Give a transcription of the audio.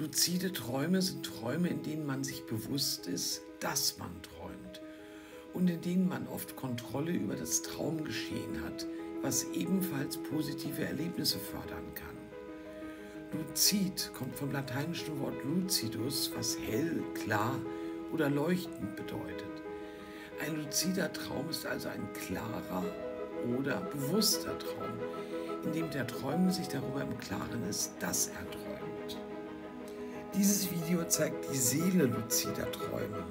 Luzide Träume sind Träume, in denen man sich bewusst ist, dass man träumt und in denen man oft Kontrolle über das Traumgeschehen hat, was ebenfalls positive Erlebnisse fördern kann. Luzid kommt vom lateinischen Wort lucidus, was hell, klar oder leuchtend bedeutet. Ein luzider Traum ist also ein klarer oder bewusster Traum, in dem der Träumer sich darüber im Klaren ist, dass er träumt. Dieses Video zeigt die Seele luzider Träume.